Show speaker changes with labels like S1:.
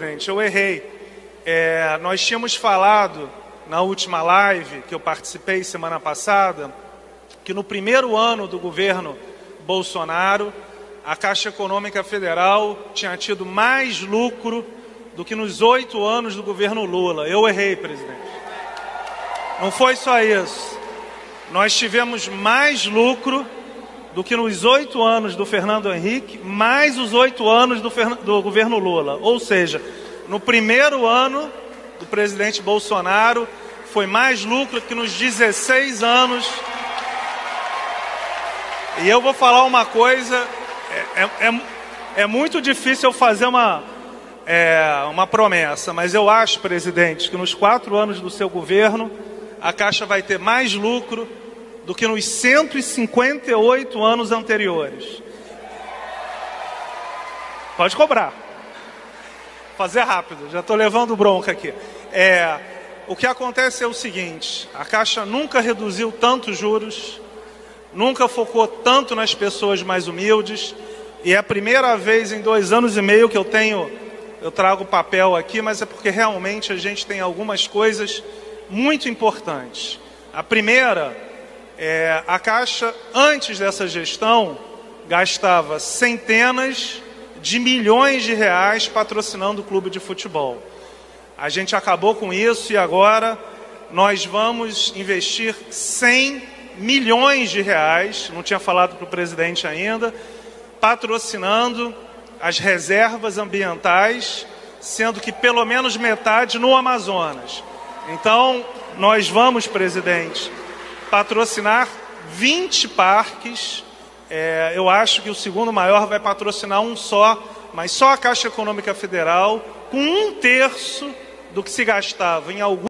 S1: Gente, eu errei. É, nós tínhamos falado na última live que eu participei semana passada que no primeiro ano do governo Bolsonaro a Caixa Econômica Federal tinha tido mais lucro do que nos oito anos do governo Lula. Eu errei, presidente. Não foi só isso. Nós tivemos mais lucro do que nos oito anos do Fernando Henrique, mais os oito anos do, do, governo Lula. Ou seja, no primeiro ano do presidente Bolsonaro, foi mais lucro que nos 16 anos. E eu vou falar uma coisa: é, é, é, é muito difícil eu fazer uma, é, uma promessa, mas eu acho, presidente, que nos quatro anos do seu governo, a Caixa vai ter mais lucro do que nos 158 anos anteriores. Pode cobrar. Fazer rápido, já estou levando bronca aqui. É, o que acontece é o seguinte: a Caixa nunca reduziu tantos juros, nunca focou tanto nas pessoas mais humildes, e é a primeira vez em dois anos e meio que eu tenho, eu trago papel aqui, mas é porque realmente a gente tem algumas coisas muito importantes. A primeira é, a Caixa, antes dessa gestão, gastava centenas de milhões de reais patrocinando o clube de futebol. A gente acabou com isso e agora nós vamos investir 100 milhões de reais, não tinha falado para o presidente ainda, patrocinando as reservas ambientais, sendo que pelo menos metade no Amazonas. Então, nós vamos, presidente, patrocinar 20 parques. É, eu acho que o segundo maior vai patrocinar um só, mas só a Caixa Econômica Federal, com um terço do que se gastava em algum